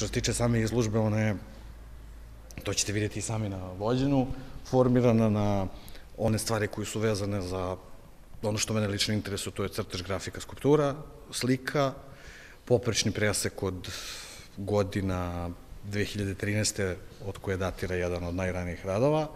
Što se tiče same izlužbe, ona je, to ćete vidjeti i sami na vođenu, formirana na one stvari koje su vezane za ono što mene lično interesuje, to je crtež grafika skulptura, slika, poprečni presek od godina 2013. od koje datira jedan od najranijih radova,